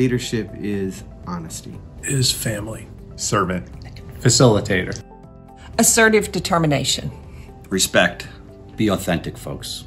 Leadership is honesty. Is family. Servant. Facilitator. Assertive determination. Respect. Be authentic, folks.